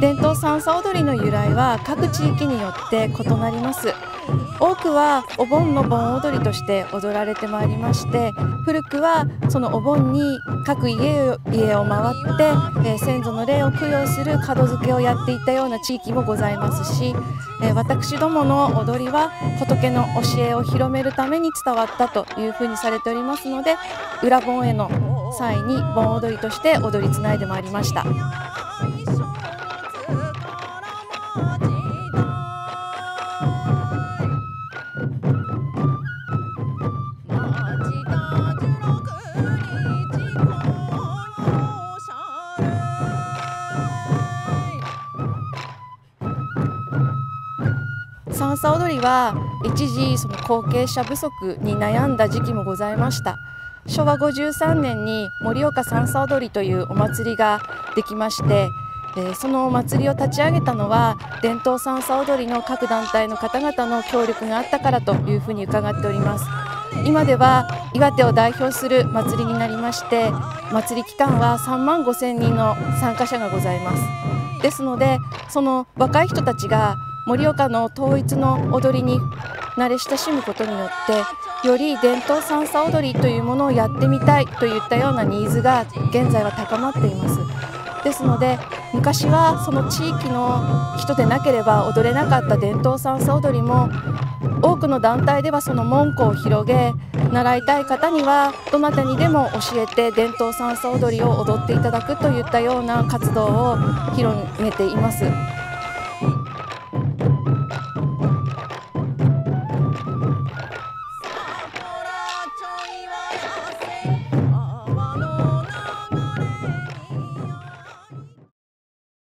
伝統三叉踊りの由来は各地域によって異なります多くはお盆の盆踊りとして踊られてまいりまして古くはそのお盆に各家を家を回って、えー、先祖の霊を供養する門付けをやっていたような地域もございますし、えー、私どもの踊りは仏の教えを広めるために伝わったというふうにされておりますので裏盆への際に盆踊りとして踊りつないでまいりました。三叉踊りは一時その後継者不足に悩んだ時期もございました。昭和53年に盛岡三叉踊りというお祭りができましてそのお祭りを立ち上げたのは伝統三叉踊りの各団体の方々の協力があったからというふうに伺っております。今では岩手を代表する祭りになりまして祭り期間は3万5千人の参加者がございます。ですのでその若い人たちが盛岡の統一の踊りに慣れ親しむことによってより伝統三叉踊りというものをやってみたいといったようなニーズが現在は高まっていますですので昔はその地域の人でなければ踊れなかった伝統三叉踊りも多くの団体ではその門戸を広げ習いたい方にはどなたにでも教えて伝統三叉踊りを踊っていただくといったような活動を広げています。